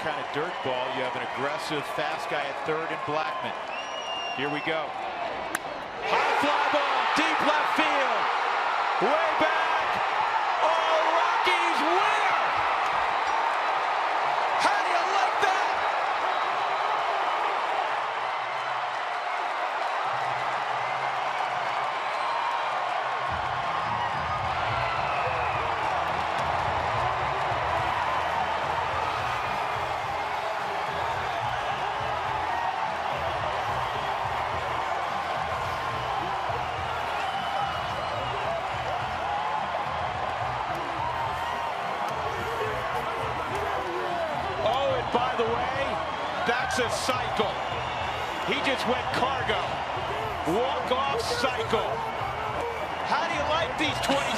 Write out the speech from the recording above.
kind of dirt ball, you have an aggressive, fast guy at third and Blackmon. Here we go. High fly ball, deep left field. Way back. By the way, that's a cycle. He just went CarGo. Walk-off cycle. How do you like these 2017